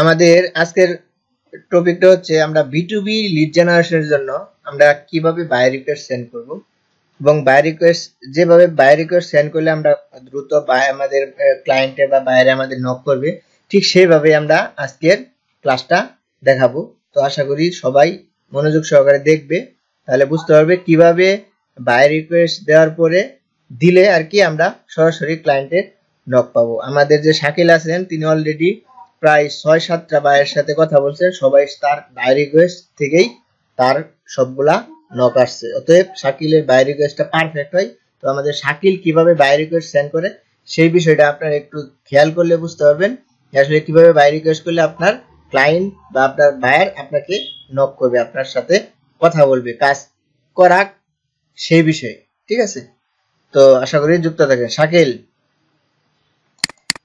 আমাদের আজকের টপিকটা হচ্ছে আমরা বি টু বি লিড জেনারেশনের জন্য আমরা কীভাবে বাই রিকোয়েস্ট সেন্ড করব এবং বাই রিকোয়েস্ট যেভাবে বাই রিকোয়েস্ট সেন্ড করলে আমরা দ্রুত আমাদের ক্লায়েন্টের বা বাইরে আমাদের নক করবে, ঠিক সেইভাবে আমরা আজকের ক্লাসটা দেখাবো। তো আশা করি সবাই মনোযোগ সহকারে দেখবে, তাহলে বুঝতে পারবে কীভাবে বাই রিকোয়েস্ট দেওয়ার পরে দিলে আর কি আমরা সরাসরি ক্লায়েন্টের নক পাবো। আমাদের যে শাকিল আছেন, তিনি অলরেডি প্রায় ছয় সাতটা বায়ের সাথে কথা বলছেন সবাই তার বাই রিকোয়েস্ট থেকেই তার সবগুলা নক আসছে। অতএব শাকিলের বাই রিকোয়েস্টটা পারফেক্ট হয়। তো আমাদের শাকিল কীভাবে বাই রিকোয়েস্ট সেন্ড করে, সেই বিষয়টা আপনারা একটু খেয়াল করলে বুঝতে পারবেন আসলে কীভাবে বাই রিকোয়েস্ট করলে আপনার ক্লায়েন্ট বা আপনার বায়ার আপনাকে নক করবে, আপনার সাথে কথা বলবে, কাজ করাক সেই বিষয়ে ঠিক আছে? তো আশা করি যুক্ত থাকেন। শাকিল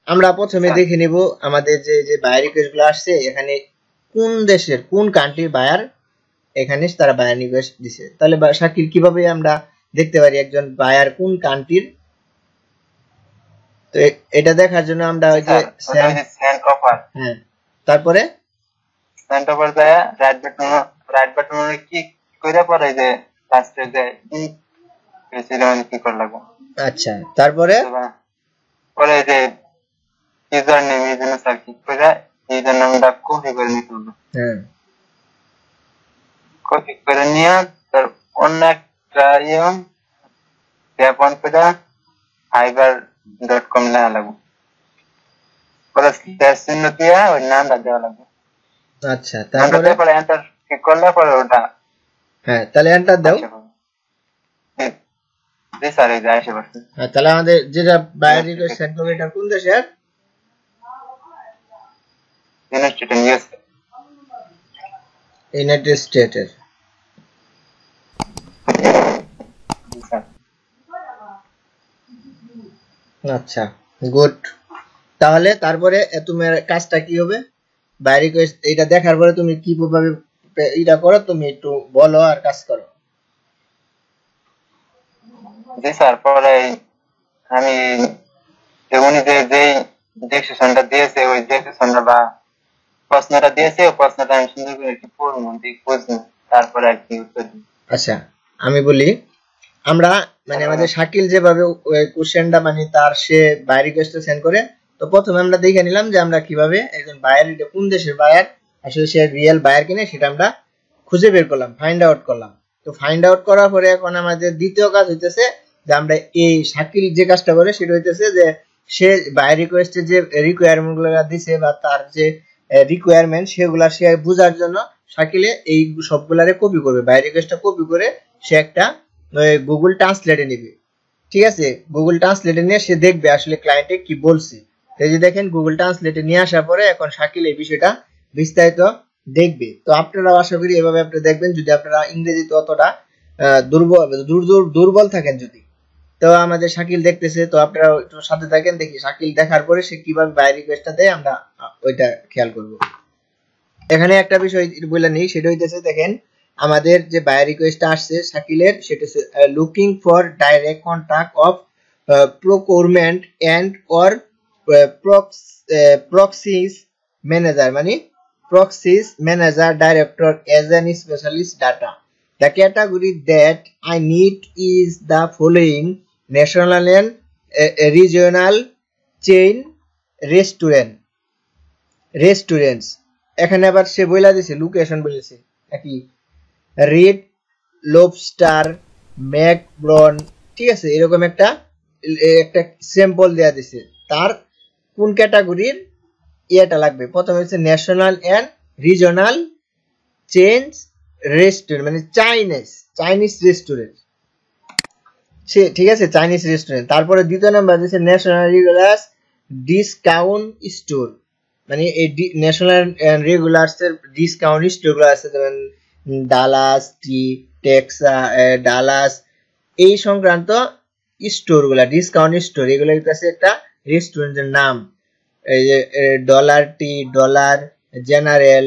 আমরা প্রথমে দেখে নিব আমাদের যে যে বায়ার রিকোয়েস্টগুলো আসছে এখানে কোন দেশের কোন কান্ট্রির বায়ার এখানে তারা বায়ার রিকোয়েস্ট দিছে। তাহলে শাকিল কীভাবে আমরা দেখতে পারি একজন বায়ার কোন কান্ট্রির তো এটা দেখার জন্য আমরা ওই যে সেন্ড অফার হ্যাঁ তারপরে? সেন্ড অফার দেয় রাইট বাটন রাইট বাটন কি কইরা পরে যে লাস্টে যে ই প্রেসিডেন্ট কি কর লাগবে আচ্ছা তারপরে? পরে যে ইউজার নেম ইউজার স্যার কি করে ইউজার নামটা কপি করে নিতে হবে। হ্যাঁ। কপি করে নিয়ে তার অন্য একটা ইয়ে ট্যাপ অন করে ফাইবার ডট কম লেখা লাগবে পরে স্ল্যাশ চিহ্ন দিয়ে ওই নামটা দেওয়া লাগবে। আচ্ছা তারপরে? পরে এন্টার ক্লিক করলে পরে ওটা হ্যাঁ তাহলে এন্টার দাও। জি স্যার এই যে আসে পারছে হ্যাঁ তাহলে আমাদের যেটা বায়ার রিকোয়েস্ট সেন্ড করবে এটা কোন দেশের ইউনাইটেড স্টেটের আচ্ছা গুড তাহলে তারপরে তোমার কাজটা কি হবে? বাইরে রিকোয়েস্ট এটা দেখার পরে তুমি কি ভাবে এটা করো তুমি একটু বলো আর কাজ করো। জি স্যার পরে আমি উনি যে যেই ডিসিশনটা দিয়েছে ওই ডিসিশনটা বা প্রশ্নটা দিয়েছে ওই প্রশ্নটা আমি সুন্দর করে একটু পড়ব দিই বুঝব তারপরে আর কি উত্তর আচ্ছা আমি বলি আমরা মানে আমাদের শাকিল যেভাবে কোশ্চেনটা মানে তার সে বাই রিকোয়েস্ট সেন্ড করে তো প্রথমে আমরা দেখে নিলাম যে আমরা কীভাবে একজন বায়ার কোন দেশের বায়ার আসলে সে রিয়েল বায়ার কিনে, সেটা আমরা খুঁজে বের করলাম ফাইন্ড আউট করলাম। তো ফাইন্ড আউট করার পরে এখন আমাদের দ্বিতীয় কাজ হইতেছে যে আমরা এই শাকিল যে কাজটা করে, সেটা হইতেছে যে সে বায়ার রিকোয়েস্টে যে রিকোয়ারমেন্টগুলো দিছে বা তার যে রিকোয়ারমেন্ট সেগুলা সে বোঝার জন্য শাকিলে এই সবগুলারে কপি করবে। বায়ার রিকোয়েস্টটা কপি করে সে একটা গুগল ট্রান্সলেটে নিবে। ঠিক আছে? গুগল ট্রান্সলেটে নিয়ে সে দেখবে আসলে ক্লায়েন্টে কি বলছে। এই যে দেখেন গুগল ট্রান্সলেটে নিয়ে আসার পরে এখন শাকিল এই বিষয়টা বিস্তারিত দেখবে। তো আপনারা আশা করি এভাবে আপনি দেখবেন, যদি আপনারা ইংরেজিতে অতটা দুর্বল দুর্বল থাকেন যদি। তো আমাদের শাকিল দেখতেছে, তো আপনারা একটু সাথে থাকেন, দেখি শাকিল দেখার পরে সে কীভাবে বাই রিকোয়েস্টটা দেয়, আমরা ওইটা খেয়াল করব। এখানে একটা বিষয় বলে নেই, সেটা হইতেছে, দেখেন, আমাদের যে বাই রিকোয়েস্টটা আসছে শাকিলের, সেটা looking for direct contact of procurement and or process manager মানে process manager director as an specialist data The category that I need is the following. National and uh, regional chain restaurant. Restaurants. এখানে আবার সে বইলা দিছে location বলেছে। একই red লোবস্টার ম্যাকব্রন ঠিক আছে? এরকম একটা একটা স্যাম্পল দেয়া দিছে। তার কোন ক্যাটাগরির ইয়েটা লাগবে। প্রথমে হচ্ছে national and regional change restaurant মানে চাইনিজ চাইনিজ রেস্টুরেন্ট সে, ঠিক আছে? চাইনিজ রেস্টুরেন্ট তারপরে দ্বিতীয় নাম্বার দিচ্ছে ন্যাশনাল রেগুলার ডিসকাউন্ট স্টোর মানে এই ন্যাশনাল রেগুলার্স এর ডিসকাউন্ট স্টোরগুলো আছে, যেমন ডালাস টি টেক্সা ডালাস এই সংক্রান্ত স্টোরগুলা ডিসকাউন্ট স্টোর এগুলো কাছে একটা রেস্টুরেন্টের নাম। এই যে Dollar Tree Dollar General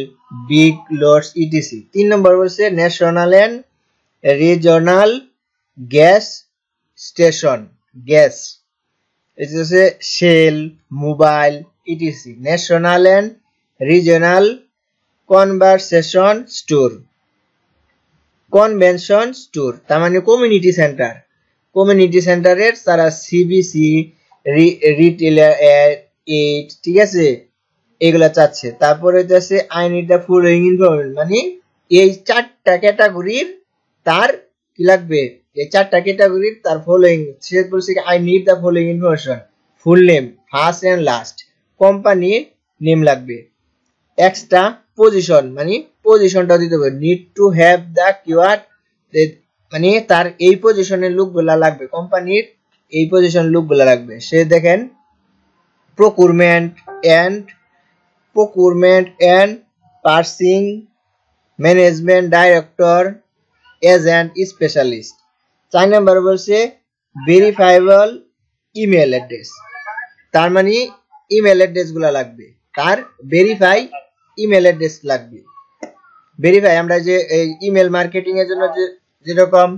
Big Lots ETC তিন নম্বর বলছে national and regional gas station gas এটা Shell Mobil ETC national and regional conversation store convention store তার মানে কমিউনিটি সেন্টার কমিউনিটি সেন্টারের তারা সিবিসি রিটেলার এইট ঠিক আছে? এগুলা চাচ্ছে। তারপরে হচ্ছে I need the following information মানে এই চারটা ক্যাটাগরির তার কি লাগবে? এই চারটা ক্যাটাগরির তার ফলোইং সে বলছে I need the following information full name first and last company name লাগবে। এক্সট্রা পজিশন মানে পজিশনটা দিতে হবে। Need to have the keyword মানে তার এই পজিশনের লোকগুলা লাগবে। কোম্পানির এই পজিশন লোকগুলা লাগবে। সে দেখেন procurement and procurement and purchasing management director agent specialist চার নাম্বার বলছে ভেরিফাইবল ইমেল অ্যাড্রেস তার মানে ইমেল অ্যাড্রেসগুলা লাগবে। তার ভেরিফাই ইমেল অ্যাড্রেস লাগবে। ভেরিফাই আমরা যে এই ইমেল মার্কেটিং এর জন্য যেরকম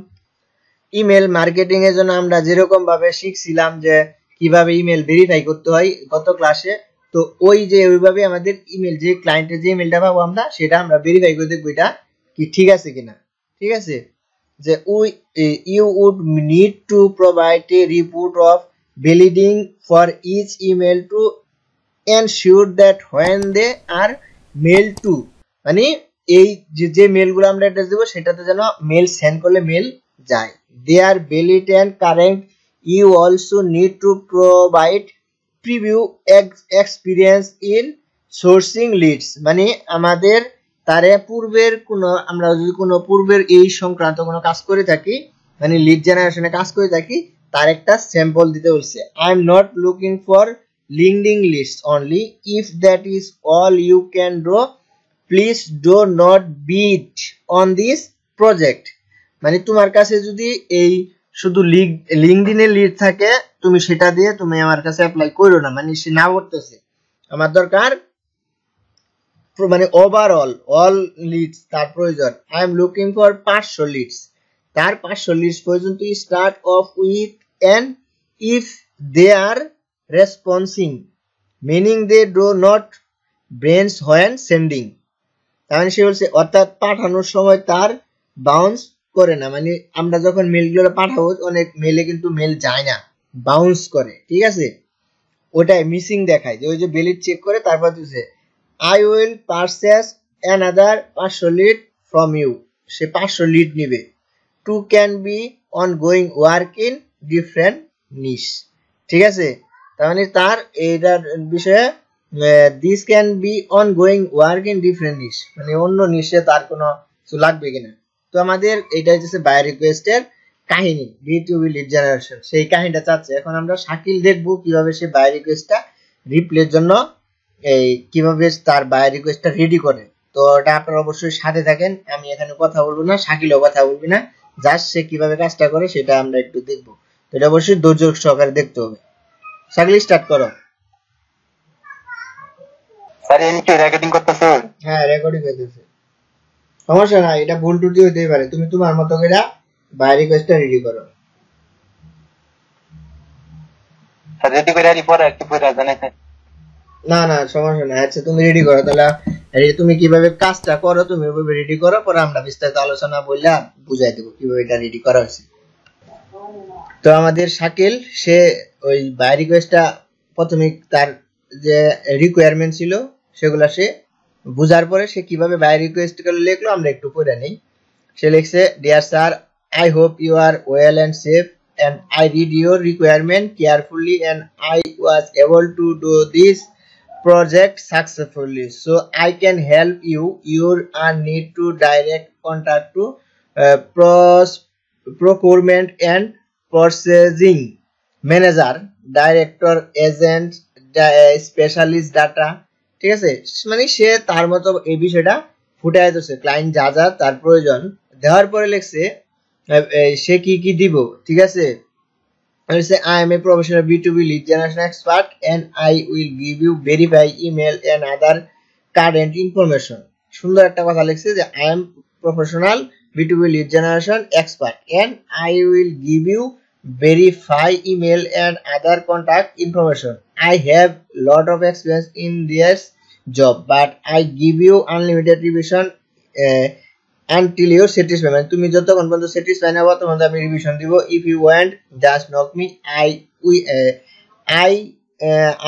ইমেল মার্কেটিং এর জন্য আমরা যেরকম ভাবে শিখছিলাম যে কীভাবে ইমেল ভেরিফাই করতে হয়, গত ক্লাসে তো ওই যে ওইভাবে আমাদের ইমেল যে ক্লায়েন্টের যে ইমেলটা পাবো আমরা, সেটা আমরা ভেরিফাই করে দেখব এটা কি ঠিক আছে কিনা। ঠিক আছে? যে we you would need to provide a report of validating for each email to ensure that when they are mail to মানে এই যে যে মেলগুলো আমরা অ্যাড্রেস দেবো, সেটাতে যেন মেল সেন্ড করলে মেল যায়। They are valid and current you also need to provide preview experience in sourcing leads মানে আমাদের তারে পূর্বের কোনো, আমরা যদি কোনো পূর্বের এই সংক্রান্ত কোনো কাজ করে থাকি মানে লিড জেনারেশনে কাজ করে থাকি, তার একটা স্যাম্পল দিতে বলছে। I am not looking for LinkedIn list only if that is all you can do please do not bid on this project মানে তোমার কাছে যদি এই শুধু লিঙ্কডিনের লিড থাকে, তুমি সেটা দিয়ে তুমি আমার কাছে অ্যাপ্লাই করো না মানে সে না করতেছে। আমার দরকার মানে ওভারঅল অল লিডস তার প্রয়োজন। আই এম লুকিং ফর পাঁচশো লিডস তার পাঁচশো লিডস প্রয়োজন to start off with and if they are responding meaning they do not bounce when sending তার মানে সে বলছে, অর্থাৎ পাঠানোর সময় তার বাউন্স করে না। মানে আমরা যখন মেলগুলো পাঠাবো, অনেক মেলে কিন্তু মেল যায় না। বাউন্স করে, ঠিক আছে? ওটাই মিসিং দেখায়। যে ওই যে বেলিট চেক করে, তারপর দিচ্ছে আই উইল পারচেস অ্যানাদার পাঁচশো লিড ফ্রম ইউ সে পাঁচশো লিড নিবে। To can be on going work in different niche ঠিক আছে? তার মানে তার এইটার বিষয়ে this can be on going work in different niche মানে অন্য নিশে তার কোনো কিছু লাগবে কিনা। তো আমাদের এটা হচ্ছে বাই রিকোয়েস্টের কাহিনী D to B lead generation সেই কাহিনীটা চাচ্ছে। এখন আমরা শাকিল দেখব কীভাবে সে বাই রিকোয়েস্টটা রিপ্লের জন্য এই কীভাবে তার বাই রিকোয়েস্টটা রেডি করে। তো এটা আপনারা অবশ্যই সাথে থাকেন। আমি এখানে কথা বলব না শাকিলও কথা বলবি না। জাস্ট সে কীভাবে কাজটা করে সেটা আমরা একটু দেখব। তো এটা অবশ্যই ধৈর্য সহকারে দেখতে হবে। শাকিল স্টার্ট করো। স্যার এনি কি রেকর্ডিং করতেছো? হ্যাঁ রেকর্ডিং হইতেছে। সমস্যা নাই এটা ভুল ত্রুটি হইতেই পারে। তুমি তোমার মতো করে বাই রিকোয়েস্টটা রেডি করো। স্যার করে পরে একটু পরে জানাইতে না না সমস্যা নাই। আচ্ছা তুমি রেডি করো তাহলে তুমি কীভাবে কাজটা করো তুমি ওইভাবে রেডি করো পরে আমরা বিস্তারিত আলোচনা বললে বুঝাই দেবো কীভাবে এটা রেডি করা হয়েছে। তো আমাদের শাকিল সে ওই বাই রিকোয়েস্টটা প্রথমে তার যে রিকোয়ারমেন্ট ছিল সেগুলা সে বুঝার পরে সে কীভাবে বাই রিকোয়েস্ট করে লিখলো, আমরা একটু পড়ে নেই। সে লিখছে dear sir I hope you are well and safe and I read your requirement carefully and I was able to do this project successfully so I can help you your are need to direct contact to procurement and processing manager director agent specialist data ঠিক আছে? মানে সে তার মতো এই বিষয়টা ফুটে আসছে client যা যা তার প্রয়োজন। দেওয়ার পরে লিখছে সে কি কি দিব? ঠিক আছে? I am a professional B to B lead generation expert and I will give you verify email and other current information সুন্দর একটা কথা লিখছে যে I am professional B to B lead generation expert and I will give you verify email and other contact information. I have lot of experience in this job but i give you unlimited revision uh, until you satisfy মানে তুমি যতক্ষণ পর্যন্ত satisfy না হব তখন আমি revision দিব। If you want just knock me I we I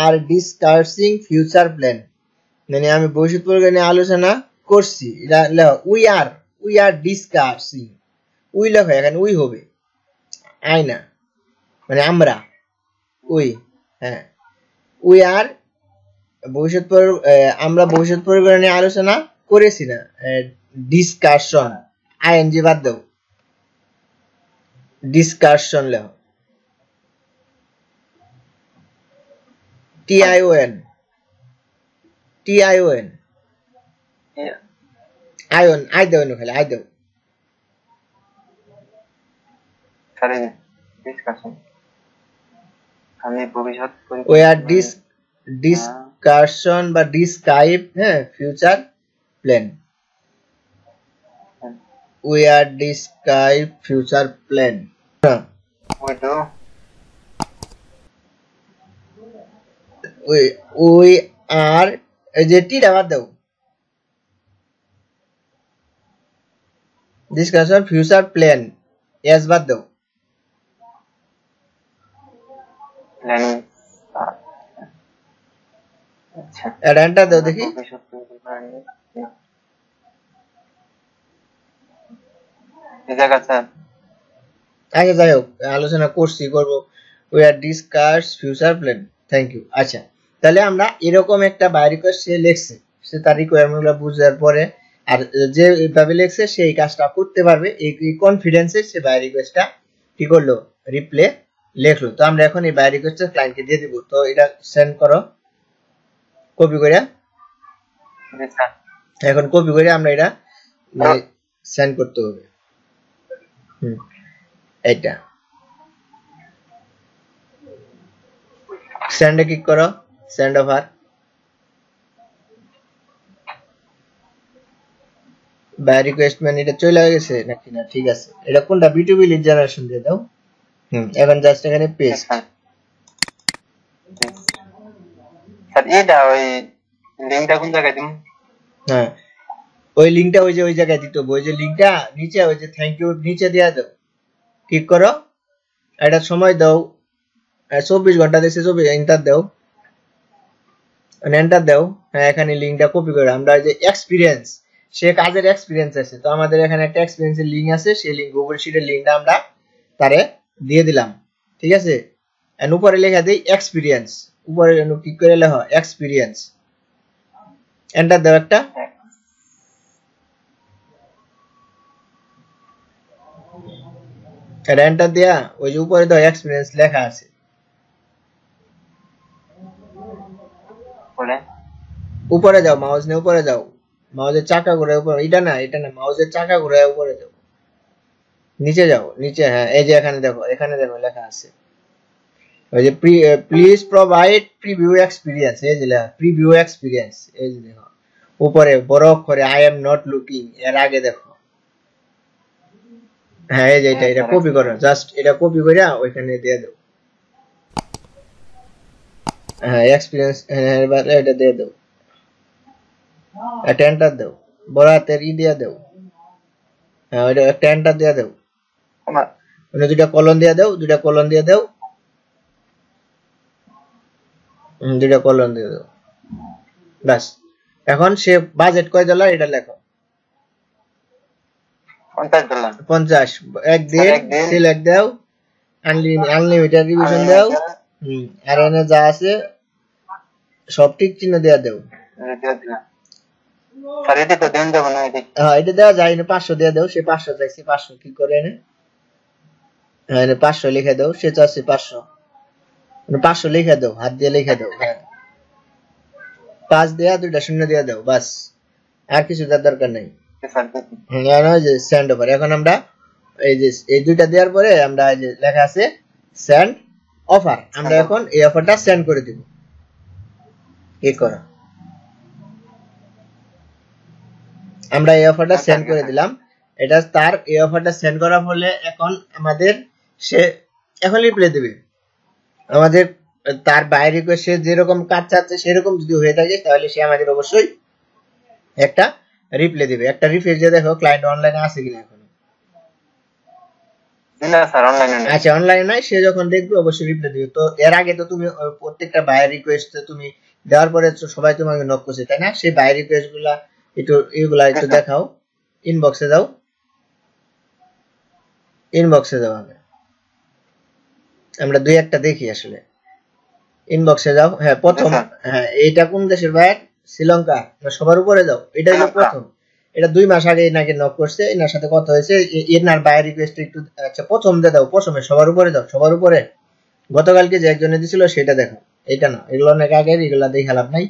are discussing future plan মানে আমি ভবিষ্যৎ পরিকল্পনা আলোচনা করছি। এটা we are we are discussing we লেখো এখানে উই হবে। আই না মানে আমরা উই হ্যাঁ। উই আর ভবিষ্যৎ আমরা ভবিষ্যৎ পরিকল্পনা নিয়ে আলোচনা করেছি না। ডিসকাশন আইএনজি বাদ দাও। ডিসকাশন লেখো T I O N T I O N Yeah. Ion I দাও না খালি আই দাও স্যার এই ডিসকাশন আমি ভবিষ্যৎ we are dis discussion বা describe হ্যাঁ future plan we are describe future plan হ্যাঁ, we do we we are এই যে টি বাদ দাও discussion future plan yes বাদ দাও আচ্ছা। দাও দেখি। আচ্ছা যাই হোক আলোচনা করছি করব। We are discuss future plan thank you আচ্ছা তাহলে আমরা এরকম একটা বাই রিকোয়েস্ট সে লিখছে। সে তার রিকোয়ারমেন্টগুলো বুঝার পরে আর যে ভাবে লিখছে সে এই কাজটা করতে পারবে। এই কনফিডেন্সে সে বাই রিকোয়েস্টটা কি করল? রিপ্লে লিখলো। তো আমরা এখন এই বাই রিকোয়েস্টটা ক্লায়েন্টকে দিয়ে দিব। তো এটা সেন্ড করো। কপি করে জি এখন কপি করে আমরা এটা মানে সেন্ড করতে হবে। হুম এটা সেন্ডে ক্লিক করো। সেন্ড অফার বাই রিকোয়েস্ট মানে এটা চলে গেছে নাকি না? ঠিক আছে। এটা কোনটা? বিটুবি লিড জেনারেশন দিয়ে দাও। হুম এখন জাস্ট এখানে পেস্ট স্যার এটা ওই লিঙ্কটা কোন জায়গায় দিন হ্যাঁ ওই লিংকটা ওই যে ওই জায়গায় দিতে হবে। ওই যে লিংকটা নিচে ওই যে থ্যাংক ইউ নিচে দেওয়া দাও। ক্লিক করো। একটা সময় দাও। চব্বিশ ঘণ্টা দেশে চব্বিশ এন্টার দাও। এন্টার দাও। হ্যাঁ এখানে লিঙ্কটা কপি করে আমরা যে এক্সপিরিয়েন্স সে কাজের এক্সপিরিয়েন্স আছে। তো আমাদের এখানে একটা এক্সপিরিয়েন্সের লিঙ্ক আছে। সেই লিঙ্ক গুগল শিটের লিঙ্কটা আমরা তারে দিয়ে দিলাম ঠিক আছে? এন্ড উপরে লেখা দেই এক্সপিরিয়েন্স উপরে ক্লিক করে লেখো এক্সপিরিয়েন্স এন্টার দাও একটা। এটা এন্টার দেয়া ওই যে উপরে দাও এক্সপিরিয়েন্স লেখা আছে। উপরে? যাও মাউস নিয়ে উপরে যাও মাউসের চাকা ঘুরে উপরে এটা না এটা না মাউসের চাকা ঘুরে উপরে যাও নিচে যাও নিচে হ্যাঁ এই যে এখানে দেখো এখানে দেখো লেখা আছে। ওই যে প্লিজ প্রোভাইড প্রিভিউ এক্সপিরিয়েন্স এই যে লেখা প্রিভিউ এক্সপিরিয়েন্স এই যে দেখো। উপরে বড় অক্ষরে আই এম নট লুকিং এর আগে দেখো। হ্যাঁ এই যে এটা এটা কপি করো জাস্ট এটা কপি করে ওইখানে দিয়ে দাও। হ্যাঁ এক্সপিরিয়েন্স এবার এটা দিয়ে দাও। একটা এন্টার দাও বড় হাতের ই দিয়ে দাও। হ্যাঁ ওইটা একটা এন্টার দিয়ে দাও। আমার। মানে দুইটা কলন দিয়ে দাও দুইটা কলন দিয়ে দাও। দুইটা কলন দিয়ে দাও। ব্যাস। এখন সে বাজেট কয় ডলার এটা লেখো। পঞ্চাশ ডলার পঞ্চাশ। একদিন। সিলেক্ট দাও। আনলিমিটেড রিভিশন দাও। আর এনে যা আছে সব ঠিক চিহ্ন দেওয়া দাও। দিয়ে এটি হ্যাঁ দেওয়া যায় না পাঁচশো দিয়ে দাও। সে পাঁচশো চাইছে পাঁচশো কি করে এনে? হ্যাঁ পাঁচশো লিখে দাও সে চাচ্ছে পাঁচশো। মানে পাঁচশো লিখে দাও হাত দিয়ে লিখে দাও হ্যাঁ। পাঁচ দেয়া দুইটা শূন্য দিয়ে দাও বাস। আর কিছু দেওয়ার দরকার নেই। যে সেন্ড ওভার এখন আমরা এই যে এই দুইটা দেওয়ার পরে আমরা এই যে লেখা আছে সেন্ড অফার আমরা এখন এই অফারটা সেন্ড করে দিব। কি করো? আমরা এই অফারটা সেন্ড করে দিলাম। এটা তার এই অফারটা সেন্ড করার ফলে এখন আমাদের সে এখন রিপ্লাই দেবে। আমাদের তার বাইরে সে যেরকম কাজ চাচ্ছে সেরকম যদি হয়ে থাকে তাহলে সে আমাদের অবশ্যই একটা রিপ্লে দেবে। একটা রিফ্রেশ দিয়ে দেখো ক্লায়েন্ট অনলাইনে আছে কিনা এখন? আচ্ছা অনলাইনে নাই সে যখন দেখবে অবশ্যই রিপ্লে দিবে। তো এর আগে তো তুমি প্রত্যেকটা বায়ার রিকোয়েস্ট তুমি দেওয়ার পরে সবাই তোমাকে নক করছে তাই না? সেই বায়ার রিকোয়েস্টগুলা একটু এগুলা একটু আচ্ছা। দেখাও। ইনবক্সে যাও। ইনবক্সে যাও আগে। আমরা দুই একটা দেখি আসলে। ইনবক্সে যাও। হ্যাঁ প্রথম আচ্ছা। হ্যাঁ এটা কোন দেশের বায়ার শ্রীলঙ্কা। না সবার উপরে যাও। এটা হলো প্রথম। এটা দুই মাস আগে নাকি নক করছে এনার সাথে কথা হয়েছে। এনার বায়ার রিকোয়েস্ট একটু আচ্ছা প্রথম দিয়ে দাও প্রথমে সবার উপরে দাও সবার উপরে। গতকালকে যে একজনে দিছিল সেটা দেখো। এটা না এগুলো অনেক আগের এগুলো দেখে লাভ নাই।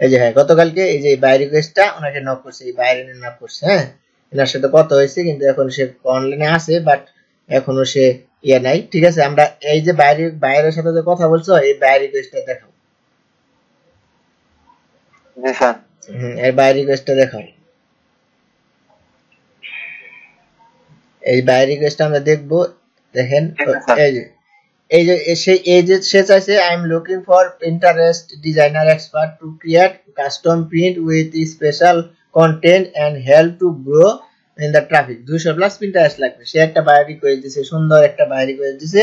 এই যে হ্যাঁ গতকালকে এই যে বায়ার রিকোয়েস্টটা ওনাকে নক করছে এই বাইরে নক করছে হ্যাঁ? এনার সাথে কথা হয়েছে কিন্তু এখন সে অনলাইনে আছে বাট এখনও সে ইয়ে নাই ঠিক আছে? আমরা এই যে বাইরে বাইরের সাথে যে কথা বলছো এই বায়ার রিকোয়েস্টটা দেখাও। জি স্যার। হুম এই বায়ার রিকোয়েস্টটা দেখাও। এই বায়ার রিকোয়েস্টটা আমরা দেখব দেখেন। এই যে এই যে সে এই যে সে চাইছে I am looking for interest designer expert to create custom print with special content and help to grow in the traffic দুইশো প্লাস প্রিন্টারেস্ট লাগবে। সে একটা বায়ার রিকোয়েস্ট দিছে সুন্দর একটা বায়ার রিকোয়েস্ট দিছে।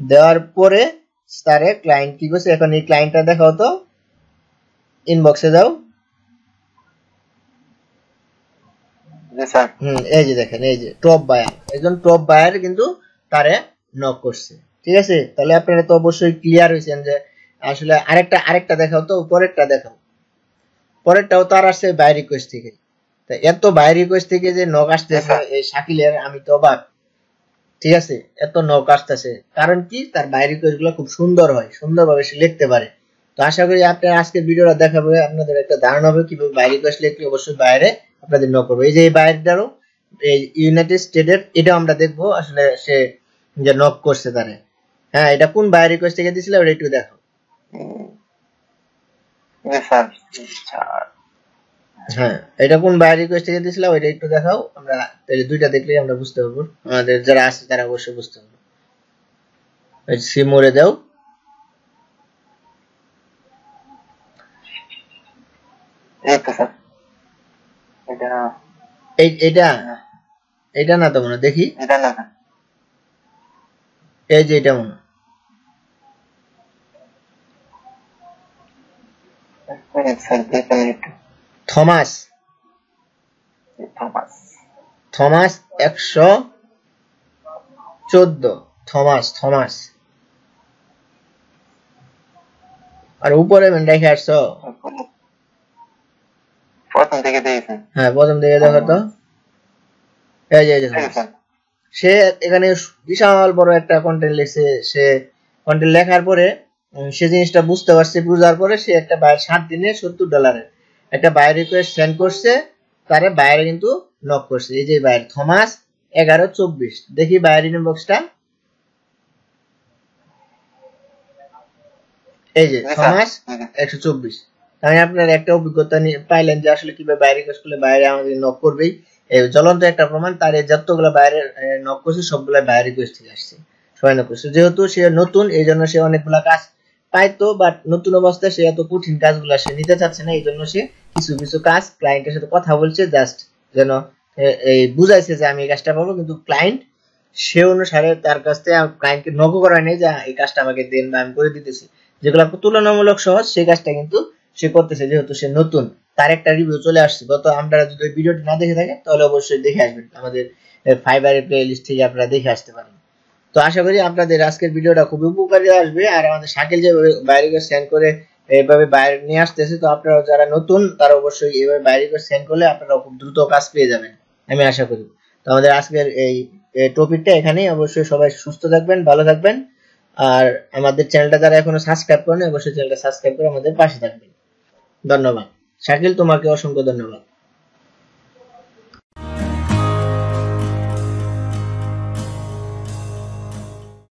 দেওয়ার পরে তারে ক্লায়েন্ট কি করছে? এখন এই ক্লায়েন্টটা দেখাও তো। ইনবক্সে যাও। স্যার। হুম এই যে দেখেন এই যে টপ বায়ার একজন টপ বায়ার কিন্তু তারে নক করছে। ঠিক আছে? তাহলে আপনারা তো অবশ্যই ক্লিয়ার হয়েছেন যে আসলে আরেকটা আরেকটা দেখাও তো পরেরটা দেখাও। পরেরটাও তার আসছে বাই রিকোয়েস্ট থেকে। তা এত বাই রিকোয়েস্ট থেকে যে নক আসতেছে এই শাকিলের আমি তো অবাক। ঠিক আছে? এত নক আসতেছে। কারণ কি? তার বাই রিকোয়েস্টগুলো খুব সুন্দর হয়। সুন্দরভাবে সে লিখতে পারে। তো আশা করি আপনার আজকের ভিডিওটা দেখাবে আপনাদের একটা ধারণা হবে কীভাবে বাই রিকোয়েস্ট লিখলে অবশ্যই বাইরে আপনাদের নক করবে। এই যে এই বাইরেটারও এই ইউনাইটেড স্টেটের এটা আমরা দেখব আসলে সে যে নক করছে তারে। হ্যাঁ এটা কোন বাই রিকোয়েস্ট থেকে দিছিল ওটা একটু দেখো। Sir sir. হ্যাঁ এটা কোন বাই রিকোয়েস্ট থেকে দিছিল ওইটা একটু দেখাও আমরা তাহলে দুইটা দেখলেই আমরা বুঝতে পারব আমাদের যারা আছে তারা অবশ্যই বুঝতে পারব। সি মোড়ে দাও। এটা এটা এটা না তো মনে হয়, দেখি। এটা না এই যে এটা মনে এক স্যার দেখেন একটু থমাস। থমাস। থমাস একশো চোদ্দ। Thomas Thomas. আর উপরে রেখে আসছো? প্রথম থেকে দিয়েছেন হ্যাঁ প্রথম দিকে দেখো তো। এই যে সে এখানে বিশাল বড় একটা কন্টেন্ট লিখছে। সে কন্টেন্ট লেখার পরে সে জিনিসটা বুঝতে পারছে বুঝার পরে সে একটা সাত দিনে সত্তর ডলারের একটা বাইরে রিকোয়েস্ট সেন্ড করছে তারে বাইরে কিন্তু নক করছে। এই যে বাইরে থমাস এগারো চব্বিশ। দেখি বাইরে ইনবক্সটা এই যে থমাস জি, জি। একশো চব্বিশ। আমি আপনার একটা অভিজ্ঞতা নিয়ে পাইলেন যে আসলে কীভাবে বাইরে রিকোয়েস্ট করলে বাইরে আমাদের নক করবেই। এই জ্বলন্ত একটা প্রমাণ তার এই যতগুলো বাইরে নক করছে সবগুলো বাইরে রিকোয়েস্ট থেকে আসছে। সবাই নক করছে। যেহেতু সে নতুন এই জন্য সে অনেকগুলা কাজ পাইতো বাট নতুন অবস্থায় সে এত কঠিন কাজগুলো সে নিতে চাচ্ছে না এই জন্য সে কিছু কিছু কাজ ক্লায়েন্টের সাথে কথা বলছে জাস্ট যেন এই বুঝাইছে যে আমি এই কাজটা পাবো কিন্তু ক্লায়েন্ট সে অনুসারে তার কাছ থেকে ক্লায়েন্টকে নক করা নেই যে এই কাজটা আমাকে দেন বা আমি করে দিতেছি। যেগুলো তুলনামূলক সহজ, সেই কাজটা কিন্তু সে করতেছে, যেহেতু সে নতুন। তার একটা রিভিউ চলে আসছে। গত আপনারা যদি ভিডিওটি না দেখে থাকেন তাহলে অবশ্যই দেখে আসবেন। আমাদের ফাইবারের প্লে লিস্ট থেকে আপনারা দেখে আসতে পারেন। তো আশা করি আপনাদের আজকের ভিডিওটা খুবই উপকারী আসবে। আর আমাদের শাকিল যে বাইরে করে সেন্ড করে এইভাবে বাইরে নিয়ে আসতেছে, তো আপনারা যারা নতুন, তারা অবশ্যই এইভাবে বাইরে করে সেন্ড করলে আপনারা খুব দ্রুত কাজ পেয়ে যাবেন, আমি আশা করি। তো আমাদের আজকের এই টপিকটা এখানেই। অবশ্যই সবাই সুস্থ থাকবেন, ভালো থাকবেন। আর আমাদের চ্যানেলটা যারা এখনও সাবস্ক্রাইব করেন অবশ্যই চ্যানেলটা সাবস্ক্রাইব করে আমাদের পাশে থাকবেন। ধন্যবাদ। শাকিল, তোমাকে অসংখ্য ধন্যবাদ।